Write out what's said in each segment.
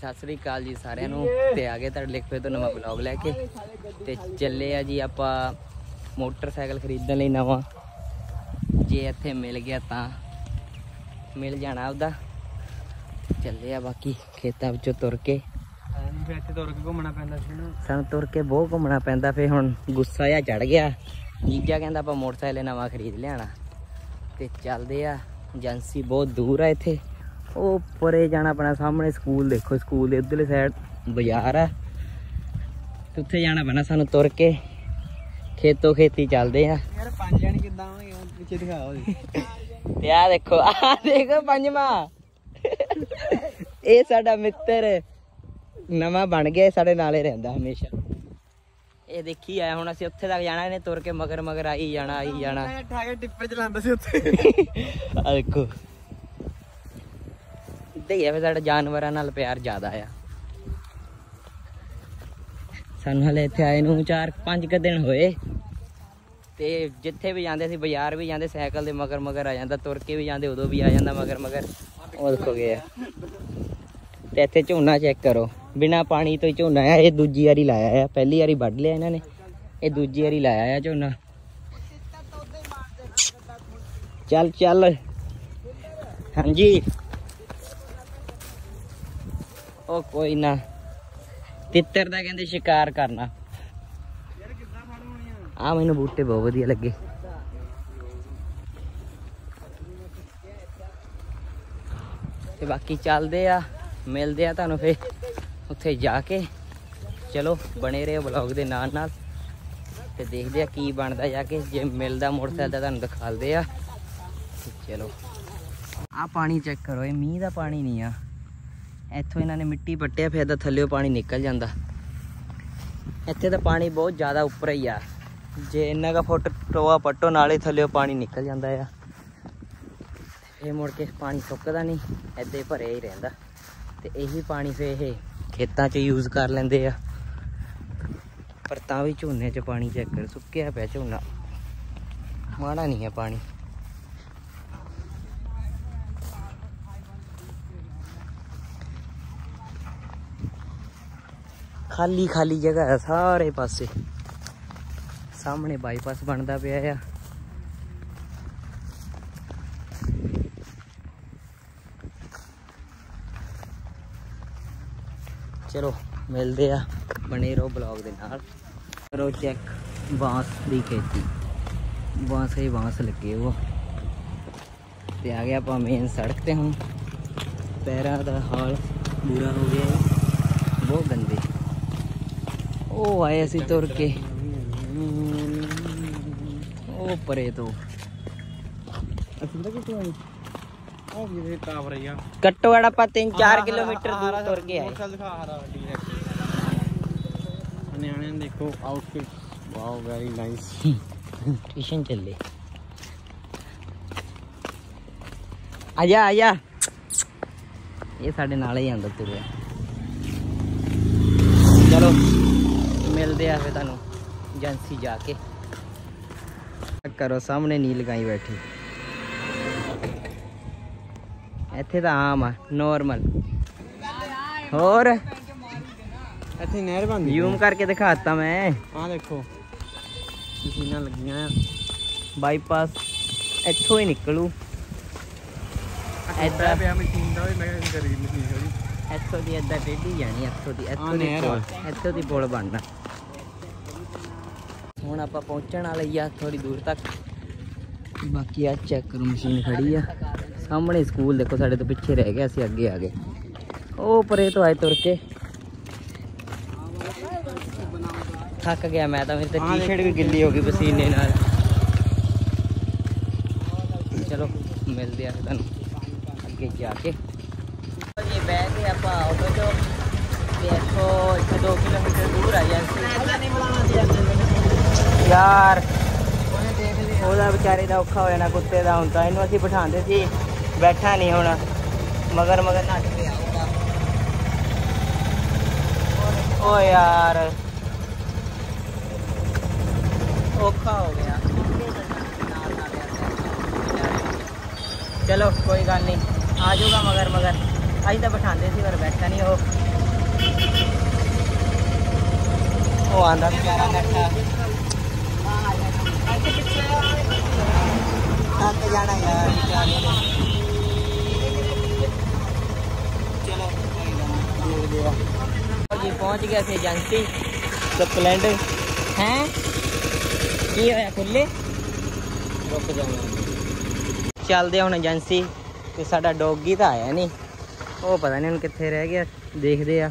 ਸਤਿ ਸ੍ਰੀ ਅਕਾਲ ਜੀ ਸਾਰਿਆਂ ਨੂੰ ਤੇ ਆ ਗਏ ਤੁਹਾਡੇ ਲਈ ਫਿਰ ਤੋਂ ਨਵਾਂ ਵਲੌਗ ਲੈ ਕੇ। ਤੇ ਚੱਲੇ ਆ ਜੀ ਆਪਾਂ ਮੋਟਰਸਾਈਕਲ ਖਰੀਦਣ ਲਈ ਨਵਾਂ। ਜੇ ਇੱਥੇ ਮਿਲ ਗਿਆ ਤਾਂ ਮਿਲ ਜਾਣਾ ਉਹਦਾ ਚੱਲੇ ਆ ਬਾਕੀ ਖੇਤਾਂ ਵਿੱਚੋਂ ਤੁਰ ਕੇ। ਫਿਰ ਇੱਥੇ ਤੁਰ ਕੇ ਘੁੰਮਣਾ ਪੈਂਦਾ ਸੀ ਨਾ। ਸਾਨੂੰ ਤੁਰ ਕੇ ਬਹੁਤ ਘੁੰਮਣਾ ਪੈਂਦਾ ਫੇ ਹੁਣ ਗੁੱਸਾ ਜਿਹਾ ਚੜ ਗਿਆ। ਜੀਜਾ ਕਹਿੰਦਾ ਆਪਾਂ ਮੋਟਰਸਾਈਕਲ ਨਵਾਂ ਖਰੀਦ ਲਿਆਣਾ। ਤੇ ਚੱਲਦੇ ਆ ਏਜੰਸੀ ਬਹੁਤ ਦੂਰ ਆ ਇੱਥੇ। ਉਹ ਪਰੇ ਜਾਣਾ ਆਪਣਾ ਸਾਹਮਣੇ ਸਕੂਲ ਦੇਖੋ ਸਕੂਲ ਦੇ ਉਧਰਲੇ ਸਾਈਡ ਬਾਜ਼ਾਰ ਆ। ਤੇ ਉੱਥੇ ਜਾਣਾ ਪੈਣਾ ਸਾਨੂੰ ਤੁਰ ਕੇ। ਖੇਤੋਂ ਖੇਤੀ ਚੱਲਦੇ ਆ। ਯਾਰ ਪੰਜ ਜਣ ਕਿੱਦਾਂ ਆਉਣਗੇ ਉਹ ਪਿੱਛੇ ਦਿਖਾ ਉਹਦੇ ਤੇ ਆ ਦੇਖੋ ਆ ਦੇਖੋ ਪੰਜਵਾਂ। ਇਹ ਸਾਡਾ ਮਿੱਤਰ ਨਵਾਂ ਬਣ ਗਿਆ ਸਾਡੇ ਨਾਲੇ ਰਹਿੰਦਾ ਹਮੇਸ਼ਾ। ਇਹ ਦੇਖੀ ਆਇਆ ਹੁਣ ਅਸੀਂ ਉੱਥੇ ਤੱਕ ਜਾਣਾ ਇਹਨੇ ਤੁਰ ਕੇ ਮਗਰ ਮਗਰ ਆਈ ਜਾਣਾ ਆਈ ਜਾਣਾ। ਮੈਂ ਠਾ ਕੇ ਟਿੱਪਰ ਚਲਾਉਂਦਾ ਸੀ ਉੱਥੇ। ਆ ਦੇਖੋ। ਹੀ ਆ ਫਿਰ ਸਾਡਾ ਜਾਨਵਰਾਂ ਨਾਲ ਪਿਆਰ ਜ਼ਿਆਦਾ ਆ। ਸਾਨੂੰ ਹਲੇ ਇੱਥੇ ਆਏ ਨੂੰ 4-5 ਕੁ ਦਿਨ ਹੋਏ। ਤੇ ਜਿੱਥੇ ਵੀ ਜਾਂਦੇ ਸੀ, ਬਾਜ਼ਾਰ ਵੀ ਜਾਂਦੇ, ਸਾਈਕਲ ਦੇ ਮਗਰ ਮਗਰ ਆ ਜਾਂਦਾ, ਤੁਰ ਕੇ ਵੀ ਜਾਂਦੇ, ਉਦੋਂ ਵੀ ਆ ਜਾਂਦਾ ਮਗਰ ਮਗਰ। ਉਹ ਦੇਖੋ ਗਿਆ ਤੇ ਇੱਥੇ ਝੋਨਾ ਚੈੱਕ ਕਰੋ। ਬਿਨਾ ਪਾਣੀ ਤੋਂ ਹੀ ਝੋਨਾ ਆ, ਇਹ ਦੂਜੀ ਵਾਰੀ ਲਾਇਆ ਆ। ਪਹਿਲੀ ਵਾਰੀ ਵੱਢ ਲਿਆ ਇਹਨਾਂ ਨੇ। ਇਹ ਦੂਜੀ ਵਾਰੀ ਲਾਇਆ ਆ ਝੋਨਾ। ਚੱਲ ਚੱਲ। ਹਾਂਜੀ। ਉਹ ਕੋਈ ਨਾ। ਤਿੱਤਰ ਦਾ ਕਹਿੰਦੇ ਸ਼ਿਕਾਰ ਕਰਨਾ। ਆ ਮੈਨੂੰ ਬੂਟੇ ਬਹੁਤ ਵਧੀਆ ਲੱਗੇ। ਤੇ ਬਾਕੀ ਚੱਲਦੇ ਆ, ਮਿਲਦੇ ਆ ਤੁਹਾਨੂੰ ਫੇ ਉੱਥੇ ਜਾ ਕੇ। ਚਲੋ, ਬਣੇ ਰਹੇ ਬਲੌਗ ਦੇ ਨਾਲ ਨਾਲ ਤੇ ਦੇਖਦੇ ਆ ਕੀ ਬਣਦਾ ਜਾ ਕੇ। ਜੇ ਮਿਲਦਾ ਮੋਟਰਸਾਈਕਲ ਦਾ ਤੁਹਾਨੂੰ ਦਿਖਾਲਦੇ ਆ। ਚਲੋ। ਆ ਪਾਣੀ ਚੈੱਕ ਕਰੋ, ਇਹ ਮੀਂਹ ਦਾ ਪਾਣੀ ਨਹੀਂ ਆ। ਇੱਥੋਂ ਇਹਨਾਂ ਨੇ ਮਿੱਟੀ ਪੱਟਿਆ ਫਿਰ ਤਾਂ ਥੱਲੇੋਂ ਪਾਣੀ ਨਿਕਲ ਜਾਂਦਾ। ਇੱਥੇ ਤਾਂ ਪਾਣੀ ਬਹੁਤ ਜ਼ਿਆਦਾ ਉੱਪਰ ਹੀ ਆ। ਜੇ ਇੰਨਾ ਕਾ ਫੁੱਟ ਟੋਆ ਪੱਟੋ, ਨਾਲੇ ਥੱਲੇੋਂ ਪਾਣੀ ਨਿਕਲ ਜਾਂਦਾ ਆ। ਇਹ ਮੁੜ ਕੇ ਪਾਣੀ ਸੁੱਕਦਾ ਨਹੀਂ ਐਦੇ ਭਰਿਆ ਹੀ ਰਹਿੰਦਾ। ਤੇ ਇਹੀ ਪਾਣੀ ਫੇ ਇਹ ਖੇਤਾਂ 'ਚ ਯੂਜ਼ ਕਰ ਲੈਂਦੇ ਆ। ਪਰ ਤਾਂ ਵੀ ਝੋਨੇ 'ਚ ਪਾਣੀ ਚੈੱਕ ਕਰ ਸੁੱਕਿਆ ਪਿਆ ਝੋਨਾ, ਮਾੜਾ ਨਹੀਂ ਹੈ ਪਾਣੀ। ਖਾਲੀ ਖਾਲੀ ਜਗ੍ਹਾ ਹੈ ਸਾਰੇ ਪਾਸੇ। ਸਾਹਮਣੇ ਬਾਈਪਾਸ ਬਣਦਾ ਪਿਆ ਆ। ਚਲੋ, ਮਿਲਦੇ ਆ ਬਣੇ ਰਹੋ ਬਲੌਗ ਦੇ ਨਾਲ। ਕਰੋ ਚੈੱਕ ਬਾਂਸ ਦੀ ਖੇਤੀ। ਬਾਂਸ ਹੀ ਬਾਂਸ ਲੱਗੇ ਉਹ। ਤੇ ਆ ਗਿਆ ਆਪਾਂ ਮੇਨ ਸੜਕ ਤੇ ਹੁਣ। ਪੈਰਾਂ ਦਾ ਹਾਲ ਬੁਰਾ ਹੋ ਗਿਆ ਬਹੁਤ ਗੰਦੇ। ਉਹ ਆਏ ਅਸੀਂ ਤੁਰ ਕੇ ਉਹ ਪਰੇ ਤੋਂ ਅਸੀਂ ਤਾਂ ਕਿੱਥੋਂ ਆਏ ਉਹ ਵੀ ਇਹ ਟਾਵਰ ਹੀ ਆ ਘੱਟੋ ਘੱਟ ਆਪਾਂ 3-4 ਕਿਲੋਮੀਟਰ ਦੂਰ ਤੁਰ ਕੇ ਆਏ ਮੋਟਰਸਾਈਕਲ ਹਰਾ ਦੇਖੋ outfit wow very nice tuition ਚੱਲੇ ਆਜਾ ਆਜਾ ਇਹ ਸਾਡੇ ਨਾਲ ਹੀ ਆਂਦਾ ਤੁਰਿਆ ਚਲੋ ਮਿਲਦੇ ਆ ਫੇ ਤੁਹਾਨੂੰ ਏਜੰਸੀ ਜਾ ਕੇ। ਕਰੋ ਸਾਹਮਣੇ ਨੀਲ ਗਾਈ ਬੈਠੀ। ਇੱਥੇ ਤਾਂ ਆਮ ਆ ਨੋਰਮਲ ਹੋਰ? ਇੱਥੇ ਨਹਿਰ ਬੰਦੀ ਜ਼ੂਮ ਕਰਕੇ ਦਿਖਾਤਾ ਮੈਂ। ਆਹ ਦੇਖੋ ਮਸ਼ੀਨਾਂ ਲੱਗੀਆਂ ਆ। ਬਾਈਪਾਸ ਇੱਥੋਂ ਹੀ ਨਿਕਲੂ। ਏਦਾਂ ਪਿਆ ਮਸ਼ੀਨ ਦਾ ਵੀ ਮੈਂ ਕਰੀ ਮਸ਼ੀਨ ਉਹਦੀ ਇੱਥੋਂ ਦੀ ਏਦਾਂ ਟੇਢੀ ਜਾਣੀ ਇੱਥੋਂ ਦੀ ਇੱਥੋਂ ਦੀ ਆ। ਇੱਥੋਂ ਦੀ ਪੁਲ ਬਣਨਾ। ਹੁਣ ਆਪਾਂ ਪਹੁੰਚਣ ਵਾਲੇ ਆ ਥੋੜੀ ਦੂਰ ਤੱਕ। ਬਾਕੀ ਆ ਚੈੱਕ ਕਰੋ ਮਸ਼ੀਨ ਖੜੀ ਆ। ਸਾਹਮਣੇ ਸਕੂਲ ਦੇਖੋ ਸਾਡੇ ਤੋਂ ਪਿੱਛੇ ਰਹਿ ਗਿਆ ਅਸੀਂ ਅੱਗੇ ਆ ਗਏ। ਉਹ ਪਰੇ ਤੋਂ ਆਏ ਤੁਰ ਕੇ। ਥੱਕ ਗਿਆ ਮੈਂ ਤਾਂ ਮੇਰੀ ਤਾਂ ਟੀ-ਸ਼ਰਟ ਵੀ ਗਿੱਲੀ ਹੋ ਗਈ ਪਸੀਨੇ ਨਾਲ। ਚਲੋ ਮਿਲਦੇ ਆ ਫਿਰ ਤੁਹਾਨੂੰ। ਅੱਗੇ ਜਾ ਕੇ। ਜੀ ਬਹਿ ਕੇ ਆਪਾਂ ਆਟੋ ਤੇ ਇੱਥੇ 2 ਕਿਲੋਮੀਟਰ ਦੂਰ ਆ ਜਾਂਦੇ ਯਾਰ। ਉਹਦਾ ਵਿਚਾਰੇ ਦਾ ਔਖਾ ਹੋ ਜਾਣਾ, ਕੁੱਤੇ ਦਾ ਹੁਣ ਇਹਨੂੰ ਅਸੀਂ ਬਿਠਾਉਂਦੇ ਸੀ। ਬੈਠਾ ਨਹੀਂ ਹੁਣ। ਮਗਰ ਮਗਰ ਨੱਠ ਓ ਯਾਰ। ਔਖਾ ਹੋ ਗਿਆ। ਚਲੋ, ਕੋਈ ਗੱਲ ਨਹੀਂ। ਆ ਜਾਊਗਾ ਮਗਰ ਮਗਰ। ਅੱਜ ਤਾਂ ਬਿਠਾਉਂਦੇ ਸੀ, ਪਰ ਬੈਠਾ ਨਹੀਂ ਉਹ। ਉਹ ਆਂਦਾ ਵਿਚਾਰਾ ਬੈਠਾ। ਥੱਕ ਜਾਣਾ ਯਾਰ ਵਿਚਾਰੇ ਨੇ ਚਲੋ ਕੋਈ ਨਾ ਦੇਖਦੇ ਆ ਜੀ ਪਹੁੰਚ ਗਿਆ ਸੀ ਏਜੰਸੀ ਸਪਲੈਂਡਰ ਹੈ ਕੀ ਹੋਇਆ ਖੁੱਲੇ ਰੁਕ ਜਾਣਾ ਚੱਲਦੇ ਹੁਣ ਏਜੰਸੀ ਤੇ ਸਾਡਾ ਡੌਗੀ ਤਾਂ ਆਇਆ ਨਹੀਂ ਉਹ ਪਤਾ ਨਹੀਂ ਹੁਣ ਕਿੱਥੇ ਰਹਿ ਗਿਆ ਦੇਖਦੇ ਆ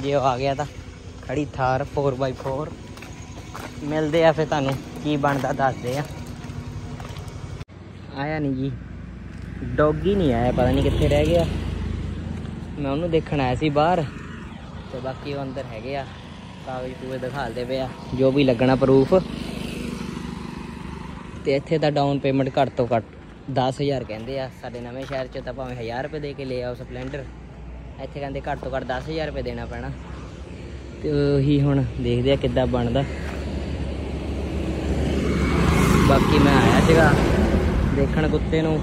ਜੇ ਉਹ ਆ ਗਿਆ ਤਾਂ ਖੜੀ ਥਾਰ 4x4 ਮਿਲਦੇ ਆ ਫਿਰ ਤੁਹਾਨੂੰ, ਕੀ ਬਣਦਾ ਦੱਸਦੇ ਆ। ਆਇਆ ਨਹੀਂ ਜੀ। ਡੌਗੀ ਨਹੀਂ ਆਇਆ, ਪਤਾ ਨਹੀਂ ਕਿੱਥੇ ਰਹਿ ਗਿਆ। ਮੈਂ ਉਹਨੂੰ ਦੇਖਣ ਆਇਆ ਸੀ ਬਾਹਰ, ਤੇ ਬਾਕੀ ਉਹ ਅੰਦਰ ਹੈਗੇ ਆ। ਕਾਗਜ਼ ਪੂਰੇ ਦਿਖਾਲਦੇ ਪਏ ਆ, ਜੋ ਵੀ ਲੱਗਣਾ ਪ੍ਰੂਫ ਤੇ ਇੱਥੇ ਤਾਂ ਡਾਊਨ ਪੇਮੈਂਟ ਘੱਟ ਤੋਂ ਘੱਟ 10000 ਕਹਿੰਦੇ ਆ। ਸਾਡੇ ਨਵੇਂ ਸ਼ਹਿਰ 'ਚ ਤਾਂ ਭਾਵੇਂ 1000 ਰੁਪਏ ਦੇ ਕੇ ਲੈ ਆਓ ਸਪਲੈਂਡਰ, ਇੱਥੇ ਕਹਿੰਦੇ ਘੱਟ ਤੋਂ ਘੱਟ 10000 ਰੁਪਏ ਦੇਣਾ ਪੈਣਾ। ਤੇ ਉਹੀ ਹੁਣ ਦੇਖਦੇ ਆ ਕਿੱਦਾਂ ਬਣਦਾ। ਬਾਕੀ ਮੈਂ ਆਇਆ ਸੀਗਾ ਦੇਖਣ ਕੁੱਤੇ ਨੂੰ।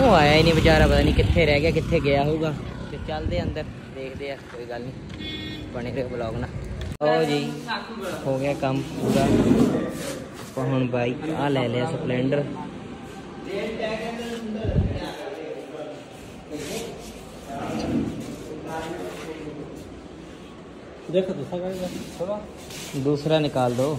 ਉਹ ਆਇਆ ਹੀ ਨਹੀਂ ਵਿਚਾਰਾ ਪਤਾ ਨਹੀਂ ਕਿੱਥੇ ਰਹਿ ਗਿਆ ਕਿੱਥੇ ਗਿਆ ਹੋਊਗਾ। ਤੇ ਚੱਲਦੇ ਅੰਦਰ ਦੇਖਦੇ ਆ ਕੋਈ ਗੱਲ ਨਹੀਂ। ਬਣੇ ਰਹੋ ਬਲੌਗ ਨਾ ਲਓ ਜੀ ਹੋ ਗਿਆ ਕੰਮ ਪੂਰਾ। ਆਪਾਂ ਹੁਣ ਬਾਈ ਆ ਲੈ ਲਿਆ ਸਪਲੈਂਡਰ। ਦੇਖ ਦੂਸਰਾ ਦੂਸਰਾ ਨਿਕਾਲ ਦੋ।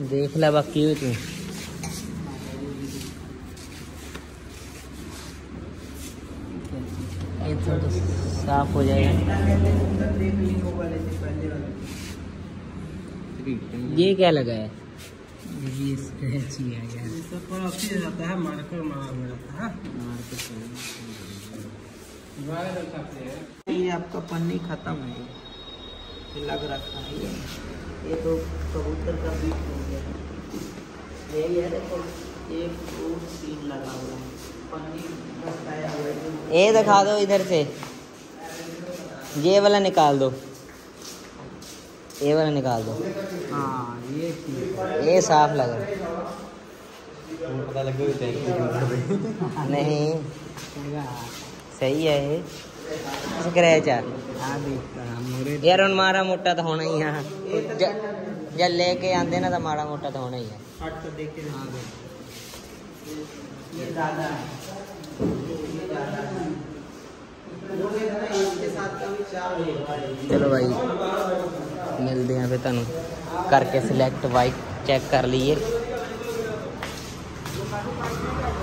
देख ले बाकी तू। तो, तो साफ़ हो जाएगा। ये क्या लगा है? ये स्क्रैच ही आ गया। हो है मार्कर रहता है ये आपका पन्नी खत्म है लग रखा है। ये तो कबूतर का बीट हो गया। ये ये देखो एक दो तीन लगा हुआ है। है ये दिखा दो इधर से। ये वाला निकाल दो। ये वाला निकाल दो। हाँ ये ये साफ़ लग रहा है। पता लगे नहीं। सही है ये। स्क्रैच है। ਆ ਯਾਰ ਹੁਣ ਮਾਰਾ ਮੋਟਾ ਤਾਂ ਹੋਣਾ ਹੀ ਆ। ਜੇ ਲੈ ਕੇ ਆਂਦੇ ਨਾ ਤਾਂ ਮਾੜਾ ਮੋਟਾ ਤਾਂ ਹੋਣਾ ਹੀ ਆ। ਚਲੋ ਭਾਈ ਮਿਲਦੇ ਆਂ ਫੇ ਤੁਹਾਨੂੰ। ਕਰਕੇ ਸਿਲੈਕਟ ਵਾਈਕ ਚੈੱਕ ਕਰ ਲਈਏ।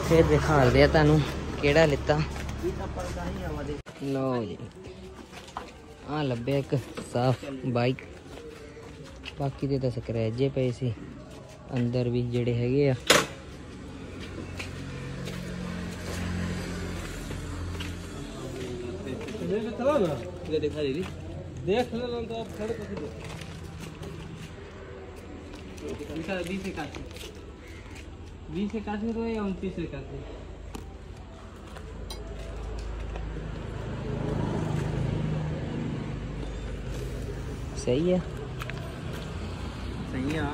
ਫਿਰ ਦਿਖਾਉਂਦੇ ਆ ਤੁਹਾਨੂੰ ਕਿਹੜਾ ਲਿੱਤਾ। ਲਓ ਜੀ। ਆ ਲੱਭਿਆ ਇੱਕ ਸਾਫ ਬਾਈਕ ਬਾਕੀ ਦੇ ਤਾਂ ਸਕ੍ਰੈਚ ਜੇ ਪਏ ਸੀ ਅੰਦਰ ਵੀ ਜਿਹੜੇ ਹੈਗੇ ਆ देख चला ना ये दिखा दीदी देख ले तो आप खड़े कैसे देख दिखा बीस इक्यासी बीस इक्यासी तो या उनतीस इक्यासी ਸਹੀ ਆ। ਸਹੀ ਆ।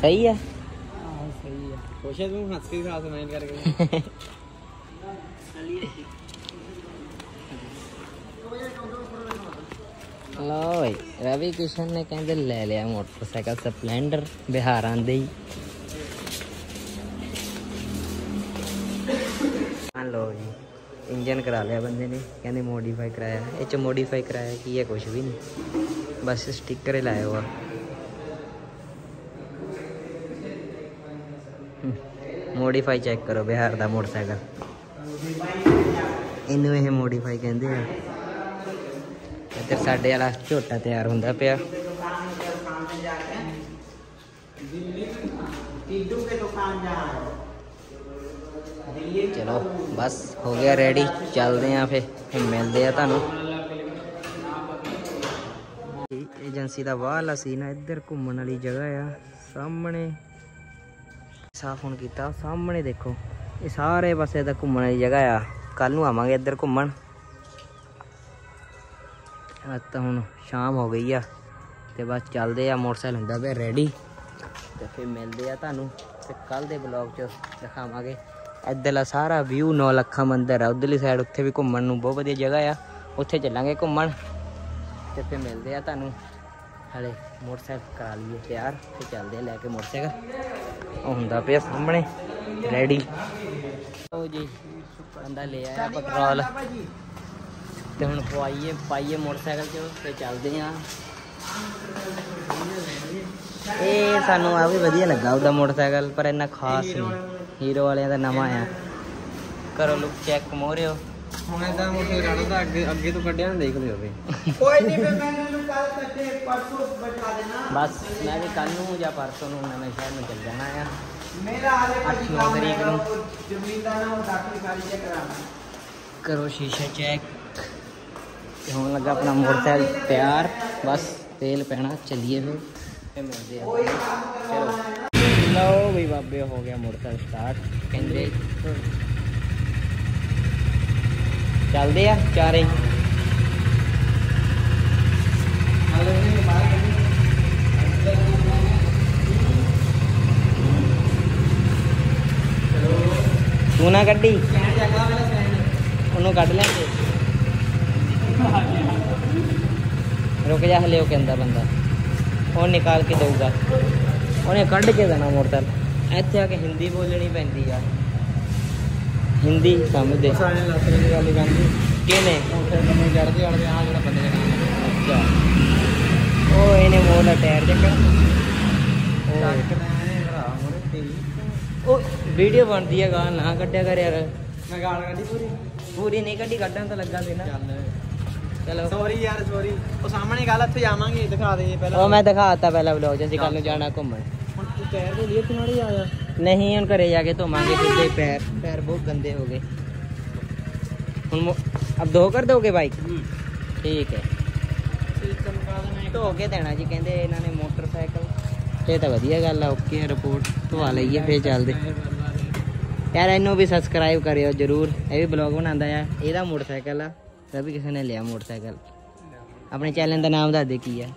ਸਹੀ ਆ। ਹਾਂ ਸਹੀ ਆ। ਕੋਸ਼ਿਸ਼ ਤੂੰ ਹੱਸ ਕੇ ਸਾਥ ਰਵੀ ਕਿਸ਼ਨ ਨੇ ਕਹਿੰਦੇ ਲੈ ਲਿਆ ਮੋਟਰਸਾਈਕਲ ਸਪਲੈਂਡਰ ਬਿਹਾਰ ਆਂਦੇ ਹੀ। ਲੋ ਜੀ। ਇੰਜਨ ਕਰਾ ਲਿਆ ਬੰਦੇ ਨੇ, ਕਹਿੰਦੇ ਮੋਡੀਫਾਈ ਕਰਾਇਆ। ਇਹ ਚ ਮੋਡੀਫਾਈ ਕਰਾਇਆ ਕੀ ਹੈ ਕੁਝ ਵੀ ਨਹੀਂ। ਬਸ ਸਟicker ਹੀ ਲਾਇਆ ਹੋਆ। ਮੋਡੀਫਾਈ ਚੈੱਕ ਕਰੋ ਬਿਹਾਰ ਦਾ ਮੋਟਰਸਾਈਕਲ। ਇਹਨੂੰ ਇਹ ਮੋਡੀਫਾਈ ਕਹਿੰਦੇ ਆ। ਇੱਧਰ ਸਾਡੇ ਵਾਲਾ ਝੋਟਾ ਤਿਆਰ ਹੁੰਦਾ ਪਿਆ। ਚਲੋ, ਬਸ ਹੋ ਗਿਆ ਰੈਡੀ ਚੱਲਦੇ ਆਂ ਫੇ ਫਿਰ ਮਿਲਦੇ ਆ ਤੁਹਾਨੂੰ। ਏਜੰਸੀ ਦਾ ਬਾਹਰਲਾ ਸੀਨ ਆ, ਇੱਧਰ ਘੁੰਮਣ ਵਾਲੀ ਜਗ੍ਹਾ ਆ, ਸਾਹਮਣੇ। ਸਾਫ਼ ਹੁਣ ਕੀਤਾ, ਸਾਹਮਣੇ ਦੇਖੋ, ਇਹ ਸਾਰੇ ਪਾਸੇ ਦਾ ਘੁੰਮਣ ਵਾਲੀ ਜਗ੍ਹਾ ਆ। ਕੱਲ ਨੂੰ ਆਵਾਂਗੇ ਇੱਧਰ ਘੁੰਮਣ। ਅੱਜ ਤਾਂ ਹੁਣ ਸ਼ਾਮ ਹੋ ਗਈ ਆ, ਤੇ ਬਸ ਚੱਲਦੇ ਆ, ਮੋਟਰਸਾਈਕਲ ਹੁੰਦਾ ਪਿਆ ਰੈਡੀ ਤੇ ਫਿਰ ਮਿਲਦੇ ਆ ਤੁਹਾਨੂੰ, ਤੇ ਕੱਲ ਦੇ ਵਲੌਗ 'ਚ ਦਿਖਾਵਾਂਗੇ। ਇੱਧਰਲਾ ਸਾਰਾ ਵਿਊ ਨੌ ਲੱਖਾਂ ਮੰਦਿਰ ਆ। ਉਧਰਲੀ ਸਾਈਡ ਉੱਥੇ ਵੀ ਘੁੰਮਣ ਨੂੰ ਬਹੁਤ ਵਧੀਆ ਜਗ੍ਹਾ ਆ। ਉੱਥੇ ਚੱਲਾਂਗੇ ਘੁੰਮਣ। ਤੇ ਫਿਰ ਮਿਲਦੇ ਆ ਤੁਹਾਨੂੰ। ਹਲੇ ਮੋਟਰਸਾਈਕਲ ਕਰਾ ਲਈਏ ਤਿਆਰ। ਤੇ ਚੱਲਦੇ ਆ ਲੈ ਕੇ ਮੋਟਰਸਾਈਕਲ। ਉਹ ਹੁੰਦਾ ਪਿਆ ਸਾਹਮਣੇ। ਰੈਡੀ ਲਓ ਜੀ, ਬੰਦਾ ਲੈ ਆਇਆ ਪੈਟਰੋਲ ਤੇ ਹੁਣ ਪਵਾਈਏ ਪਾਈਏ ਮੋਟਰਸਾਈਕਲ 'ਚ ਤੇ ਚੱਲਦੇ ਆ। ਇਹ ਸਾਨੂੰ ਆ ਵੀ ਵਧੀਆ ਲੱਗਾ ਉਹਦਾ ਮੋਟਰਸਾਈਕਲ, ਪਰ ਇੰਨਾ ਖਾਸ ਨਹੀਂ। ਹੀਰੋ ਵਾਲਿਆਂ ਦਾ ਨਵਾਂ ਆ। ਕਰੋ ਲੁੱਕ ਚੈੱਕ ਮੋਰਿਓ ਹੁਣ ਇਹਦਾ ਮੋਟਰ ਕੱਢਦਾ ਅੱਗੇ ਅੱਗੇ ਤੋਂ ਕੱਢਿਆ ਨਾ ਦੇਖ ਲਿਓ ਵੀ। ਬਸ ਮੈਂ ਵੀ ਕੱਲ ਨੂੰ ਜਾਂ ਪਰਸੋਂ ਨੂੰ ਨਵੇਂ ਸ਼ਹਿਰ ਨੂੰ ਚੱਲ ਜਾਣਾ ਆ। ਮੇਰਾ ਹਾਲੇ 9 ਤਰੀਕ ਨੂੰ। ਜ਼ਮੀਨ ਦਾ ਨਾਮ ਦਾਖਲ ਖਾਲੀ ਕਰਾਣਾ ਕਰੋ ਸ਼ੀਸ਼ਾ ਚੈੱਕ ਤੇ ਹੁਣ ਲੱਗਾ ਆਪਣਾ ਮੋਟਰਸਾਈਕਲ ਤਿਆਰ। ਬਸ ਤੇਲ ਪੈਣਾ ਚੱਲੀਏ ਫਿਰ। ਤੇ ਮਿਲਦੇ ਆ ਚਲੋ ਲਓ ਵੀ ਬਾਬੇ ਹੋ ਗਿਆ ਮੋਟਰਸਾਈਕਲ ਸਟਾਰਟ ਕਹਿੰਦੇ ਚੱਲਦੇ ਆ ਚਾਰੇ ਤੂੰ ਨਾ ਕੱਢੀ ਉਹਨੂੰ ਕੱਢ ਲੈਂਦੇ ਰੁਕ ਜਾ ਹਲੇ ਉਹ ਕਹਿੰਦਾ ਬੰਦਾ ਉਹ ਨਿਕਾਲ ਕੇ ਦਊਗਾ ਉਹਨੇ ਕੱਢ ਕੇ ਦੇਣਾ ਮੋਟਰਸਾਈਕਲ। ਇੱਥੇ ਆ ਕੇ ਹਿੰਦੀ ਬੋਲਣੀ ਪੈਂਦੀ ਆ। ਹਿੰਦੀ ਸਮਝਦੇ। ਸਾਰੇ ਲੱਤਰੇ ਦੀ ਗੱਲ ਕਰਨੀ ਕਿਨੇ ਮੋਟਰ ਨੂੰ ਚੜਦੇ ਵਾਲੇ ਆ ਜਿਹੜਾ ਬੰਦੇ ਦਾ ਅੱਛਾ। ਉਹ ਇਹਨੇ ਮੋਲਾ ਟਾਇਰ ਚੱਕਣਾ। ਉਹ ਚੱਕਦਾ ਨੇ ਭਰਾ ਮੋਰੇ ਤੇਰੀ ਉਹ ਵੀਡੀਓ ਬਣਦੀ ਹੈ ਗਾ ਨਾ ਕੱਢਿਆ ਕਰ ਯਾਰ। ਮੈਂ ਗਾਲ ਕੱਢੀ ਪੂਰੀ। ਪੂਰੀ ਨਹੀਂ ਕੱਢੀ ਕੱਢਣ ਤਾਂ ਲੱਗਾ ਸੀ ਨਾ। ਚੱਲ। ਚਲੋ। ਸੌਰੀ ਯਾਰ ਸੌਰੀ ਉਹ ਸਾਹਮਣੇ ਗੱਲ ਇੱਥੇ ਜਾਵਾਂਗੇ ਦਿਖਾ ਦੇ ਪਹਿਲਾਂ। ਉਹ ਮੈਂ ਦਿਖਾਤਾ ਪਹਿਲਾਂ ਵਲੌਗ ਅਸੀਂ ਕੱਲ ਨੂੰ ਜਾਣਾ ਘੁੰਮਣ। ਹੁਣ ਤੂੰ ਟਾਇਰ ਦੇ ਲਈ ਇੱਥੇ ਮਾੜੀ ਆਇਆ ਨਹੀਂ ਹੁਣ ਘਰੇ ਜਾ ਕੇ ਧੋਵਾਂਗੇ ਸਿੱਧੇ ਪੈਰ। ਪੈਰ ਬਹੁਤ ਗੰਦੇ ਹੋ ਗਏ। ਹੁਣ ਅਬ ਧੋ ਕਰ ਦੋਗੇ ਬਾਈਕ ਠੀਕ ਹੈ। ਧੋ ਕੇ ਦੇਣਾ ਜੀ ਕਹਿੰਦੇ ਇਹਨਾਂ ਨੇ ਮੋਟਰਸਾਈਕਲ। ਇਹ ਤਾਂ ਵਧੀਆ ਗੱਲ ਆ ਓਕੇ ਰਿਪੋਰਟ ਧਵਾ ਲਈਏ ਫੇਰ ਚੱਲਦੇ। ਯਾਰ ਇਹਨੂੰ ਵੀ ਸਬਸਕ੍ਰਾਈਬ ਕਰਿਓ ਜਰੂਰ। ਇਹ ਵੀ ਬਲੌਗ ਬਣਾਉਂਦਾ ਆ। ਇਹਦਾ ਮੋਟਰਸਾਈਕਲ ਆ। ਰਵੀ ਕਿਸੇ ਨੇ ਲਿਆ ਮੋਟਰਸਾਈਕਲ ਆਪਣੇ ਚੈਨਲ ਦਾ ਨਾਮ ਦੱਸ ਦੇ ਕੀ ਆ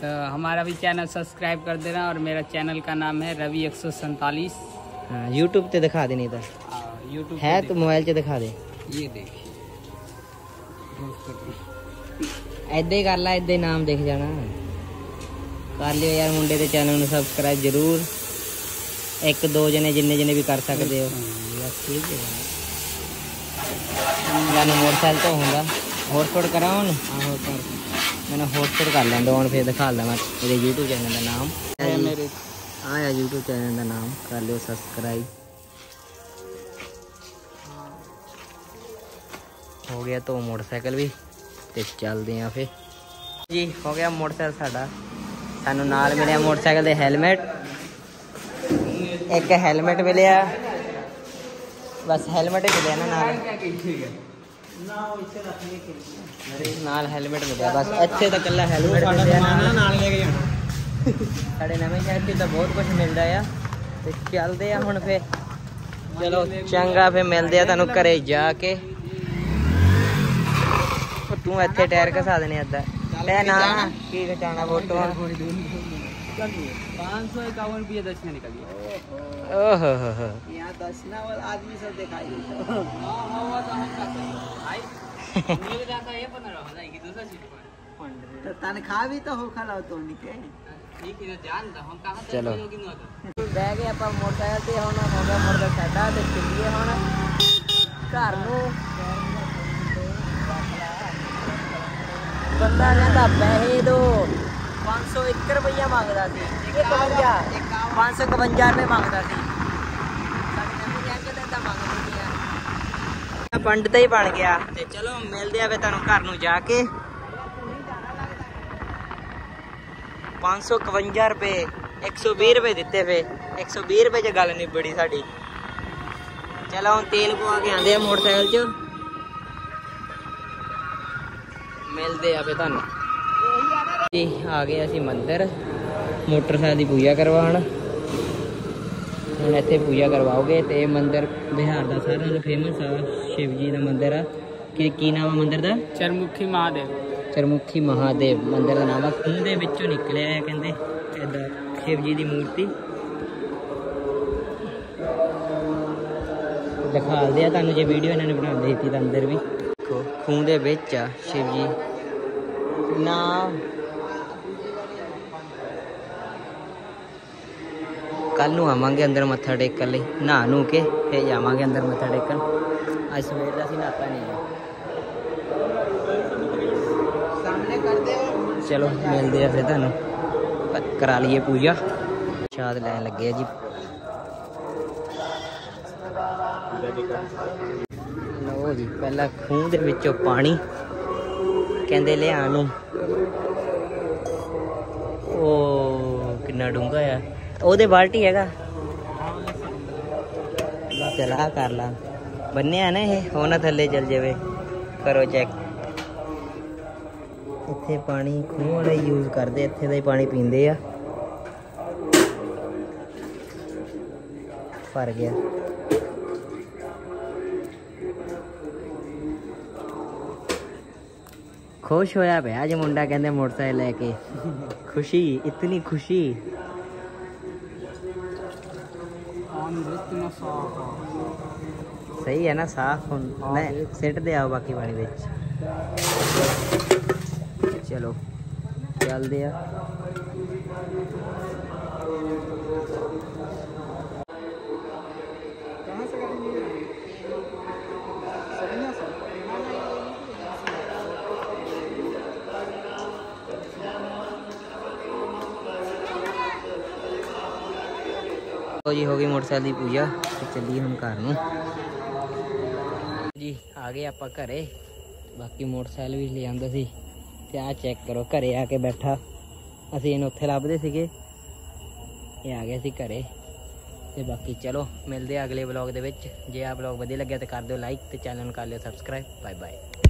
तो हमारा भी चैनल सब्सक्राइब कर देना और मेरा चैनल का नाम है रवि एक सौ सैंतालीस ਹਾਂ YouTube ਤੇ ਦਿਖਾ ਦੇ ਨਹੀਂ ਤਾਂ यूट्यूब ਹੈ ਤੂੰ ਮੋਬਾਈਲ 'ਚ ਦਿਖਾ ਦੇ ये देखिए ਐਦਾਂ ਹੀ ਕਰ ਲੈ ਐਦਾਂ ਹੀ ਨਾਮ ਦਿਖ ਜਾਣਾ ਕਰ ਲਿਓ ਯਾਰ ਮੁੰਡੇ ਦੇ ਚੈਨਲ ਨੂੰ ਸਬਸਕ੍ਰਾਈਬ ਜਰੂਰ ਇੱਕ ਦੋ ਜਣੇ ਜਿੰਨੇ ਜਣੇ ਵੀ ਕਰ ਸਕਦੇ ਹੋ ठीक है ਮੈਨੂੰ ਮੋਟਰਸਾਈਕਲ ਤੋਂ ਹੁੰਦਾ। ਹੋਰ ਛੋੜ ਕਰਾਂ ਹੁਣ? ਹਾਂ ਹੋਰ ਛੋੜ ਮੈਨੂੰ ਹੋਰ ਛੋੜ ਕਰ ਲੈਂਦਾ ਹੁਣ ਫੇਰ ਦਿਖਾ ਲਵਾਂ ਮੇਰੇ YouTube ਚੈਨਲ ਦਾ ਨਾਮ। ਹੈ YouTube ਚੈਨਲ ਦਾ ਨਾਮ ਕਰ ਲਿਓ ਸਬਸਕ੍ਰਾਈਬ ਹੋ ਗਿਆ ਤੋਂ ਮੋਟਰਸਾਈਕਲ ਵੀ ਤੇ ਚੱਲਦੇ ਆਂ ਫੇ ਜੀ ਹੋ ਗਿਆ ਮੋਟਰਸਾਈਕਲ ਸਾਡਾ। ਸਾਨੂੰ ਨਾਲ ਮਿਲਿਆ ਮੋਟਰਸਾਈਕਲ ਦੇ ਹੈਲਮਟ। ਇੱਕ ਹੈਲਮਟ ਮਿਲਿਆ। ਬਸ ਹੈਲਮਟ ਹੀ ਮਿਲਿਆ ਨਾ ਨਾਲ। ਨਾਲ ਹੈਲਮਟ ਮਿਲਿਆ ਬਸ ਇੱਥੇ ਤਾਂ ਕੱਲਾ ਹੈਲਮਟ ਮਿਲਿਆ ਨਾਲ ਨਾ ਨਾਲ ਲੈ ਕੇ ਜਾਣਾ। ਸਾਡੇ ਨਵੇਂ ਸ਼ਹਿਰ 'ਚ ਤਾਂ ਬਹੁਤ ਕੁਝ ਮਿਲਦਾ ਆ। ਤੇ ਚੱਲਦੇ ਆ ਹੁਣ ਫੇ ਚਲੋ ਚੰਗਾ ਫੇ ਮਿਲਦੇ ਆ ਤੁਹਾਨੂੰ ਘਰੇ ਜਾ ਕੇ। ਤੂੰ ਇੱਥੇ ਟਾਇਰ ਘਸਾ ਦੇਣੇ ਅੱਧਾ ਲੈ ਨਾ ਕੀ ਘਟਾਣਾ ਫੋਟੋਆਂ पाँच सौ इक्यावन रुपये दक्षिणा निकली ਓਹ ਹੋ ਹੋ ਹੋ यहाँ दसना वाला आदमी सब दिखाई तो तनख्वाह भी तो हो खला तो निके ਚਲੋ ਬਹਿ ਗਏ ਆਪਾਂ ਮੋਟਰਸਾਈਕਲ ਤੇ ਹੁਣ ਹੋ ਗਿਆ ਮੁਰਗਾ ਸਾਡਾ ਤੇ ਚੱਲੀਏ ਹੁਣ ਘਰ ਨੂੰ ਬੰਦਾ ਕਹਿੰਦਾ ਪੈਸੇ ਦੋ 501 ਰੁਪਈਆ ਮੰਗਦਾ ਸੀ ਇਹ 52 551 ਰੁਪਏ ਮੰਗਦਾ ਸੀ। ਪੰਡਤ ਹੀ ਬਣ ਗਿਆ। ਤੇ ਚਲੋ, ਮਿਲਦੇ ਆ ਫੇ ਤੁਹਾਨੂੰ ਘਰ ਨੂੰ ਜਾ ਕੇ। 551 ਰੁਪਏ 120 ਰੁਪਏ ਦਿੱਤੇ ਫੇ 120 ਰੁਪਏ 'ਚ ਗੱਲ ਨਹੀਂ ਬੜੀ ਸਾਡੀ। ਚਲੋ, ਹੁਣ ਤੇਲ ਪਵਾ ਕੇ ਆਂਦੇ ਆ ਮੋਟਰਸਾਈਕਲ 'ਚ। ਮਿਲਦੇ ਆ ਫੇ ਤੁਹਾਨੂੰ। ਜੀ ਆ ਗਏ ਅਸੀਂ ਮੰਦਿਰ। ਮੋਟਰਸਾਈਕਲ ਦੀ ਪੂਜਾ ਕਰਵਾਉਣ। ਹੁਣ ਇੱਥੇ ਪੂਜਾ ਕਰਵਾਓਗੇ ਤੇ ਇਹ ਮੰਦਿਰ ਬਿਹਾਰ ਦਾ ਸਾਰਿਆਂ ਤੋਂ ਫੇਮਸ ਆ ਸ਼ਿਵ ਜੀ ਦਾ ਮੰਦਿਰ ਆ। ਕਿ ਕੀ ਨਾਮ ਆ ਮੰਦਿਰ ਦਾ? ਚਰਮੁਖੀ ਮਹਾਦੇਵ। ਚਰਮੁਖੀ ਮਹਾਦੇਵ। ਮੰਦਿਰ ਦਾ ਨਾਮ ਆ। ਖੂਹ ਦੇ ਵਿੱਚੋਂ ਨਿਕਲਿਆ ਹੈ ਕਹਿੰਦੇ ਇਦਾਂ ਸ਼ਿਵ ਜੀ ਦੀ ਮੂਰਤੀ। ਦਿਖਾਉਂਦੇ ਆ ਤੁਹਾਨੂੰ ਜੇ ਵੀਡੀਓ ਇਹਨਾਂ ਨੇ ਬਣਾਉਂਦੇ ਦਿੱਤੀ ਤਾਂ ਅੰਦਰ ਵੀ। ਖੂਹ ਦੇ ਵਿੱਚ ਆ ਸ਼ਿਵ ਜੀ ਨਾ ਕੱਲ ਨੂੰ ਆਵਾਂਗੇ ਅੰਦਰ ਮੱਥਾ ਟੇਕਣ ਲਈ ਨਹਾ ਨੂੰ ਕੇ ਫੇਰ ਜਾਵਾਂਗੇ ਅੰਦਰ ਮੱਥਾ ਟੇਕਣ ਅੱਜ ਸਵੇਰ ਦਾ ਅਸੀਂ ਨਹਾਤਾ ਨਹੀਂ ਹੈ ਸਾਹਮਣੇ ਕਰਦੇ ਚਲੋ ਮਿਲਦੇ ਆ ਫਿਰ ਤੁਹਾਨੂੰ ਪ- ਕਰਾ ਲਈਏ ਪੂਜਾ ਪ੍ਰਸ਼ਾਦ ਲੈਣ ਲੱਗੇ ਆ ਜੀ ਲਓ ਜੀ ਪਹਿਲਾਂ ਖੂਹ ਦੇ ਵਿੱਚੋਂ ਪਾਣੀ ਕਹਿੰਦੇ ਲਿਆਣ ਨੂੰ। ਉਹ ਕਿੰਨਾ ਡੂੰਘਾ ਆ। ਉਹਦੇ ਬਾਲਟੀ ਹੈਗਾ। ਚਲਾ ਕਰ ਲਾ। ਬੰਨਿਆ ਨਾ ਇਹ, ਉਹ ਥੱਲੇ ਚਲ ਜਾਵੇ। ਕਰੋ ਚੈੱਕ ਇੱਥੇ ਪਾਣੀ ਖੂਹ ਵਾਲਾ ਯੂਜ਼ ਕਰਦੇ, ਇੱਥੇ ਦਾ ਹੀ ਪਾਣੀ ਪੀਂਦੇ ਆ। ਭਰ ਗਿਆ। ਖੁਸ਼ ਹੋਇਆ ਪਿਆ ਅੱਜ ਮੁੰਡਾ ਕਹਿੰਦੇ ਮੋਟਰਸਾਈਕਲ ਲੈ ਕੇ। ਖੁਸ਼ੀ ਇਤਨੀ ਖੁਸ਼ੀ। ਸਹੀ ਹੈ ਨਾ ਸਾਫ਼ ਹੁਣ। ਲੈ ਸਿੱਟ ਦੇ ਆਓ ਬਾਕੀ ਪਾਣੀ ਵਿੱਚ। ਚਲੋ ਚੱਲਦੇ ਆ। ਲੋ ਜੀ ਹੋ ਗਈ ਮੋਟਰਸਾਈਕਲ ਦੀ ਪੂਜਾ ਤੇ ਚੱਲੀਏ ਹੁਣ ਘਰ ਨੂੰ। ਜੀ, ਆ ਗਏ ਆਪਾਂ ਘਰੇ। ਬਾਕੀ ਮੋਟਰਸਾਈਕਲ ਵੀ ਲੈ ਆਂਦਾ ਸੀ ਤੇ ਆ ਚੈੱਕ ਕਰੋ, ਘਰੇ ਆ ਕੇ ਬੈਠਾ। ਅਸੀਂ ਇਹਨੂੰ ਉੱਥੇ ਲੱਭਦੇ ਸੀਗੇ। ਇਹ ਆ ਗਿਆ ਸੀ ਘਰੇ। ਤੇ ਬਾਕੀ ਚਲੋ, ਮਿਲਦੇ ਆ ਅਗਲੇ ਵਲੌਗ ਦੇ ਵਿੱਚ। ਜੇ ਆ ਵਲੌਗ ਵਧੀਆ ਲੱਗਿਆ ਤਾਂ ਕਰ ਦਿਓ ਲਾਈਕ ਤੇ ਚੈਨਲ ਨੂੰ ਕਰ ਲਿਓ ਸਬਸਕ੍ਰਾਈਬ ਬਾਏ ਬਾਏ